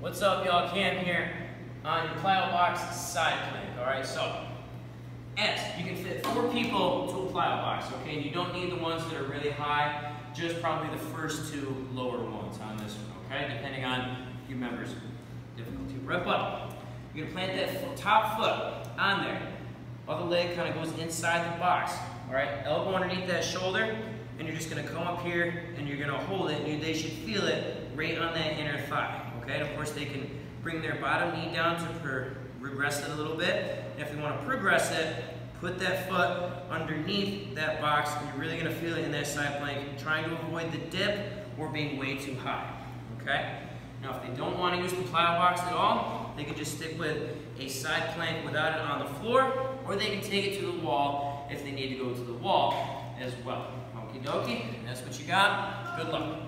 What's up, y'all? Cam here on plyo box side plank. All right, so S, you can fit four people to a plyo box. Okay, and you don't need the ones that are really high. Just probably the first two lower ones on this one. Okay, depending on your members' difficulty. Rep up. You're gonna plant that top foot on there. Other leg kind of goes inside the box. All right, elbow underneath that shoulder, and you're just gonna come up here and you're gonna hold it, and they should feel it right on that inner thigh. Okay, of course they can bring their bottom knee down to regress it a little bit. And if they want to progress it, put that foot underneath that box, and you're really gonna feel it in that side plank, trying to avoid the dip or being way too high. Okay. Now, if they don't want to use the plyo box at all, they can just stick with a side plank without it on the floor, or they can take it to the wall if they need to go to the wall as well. Okie dokie, that's what you got. Good luck.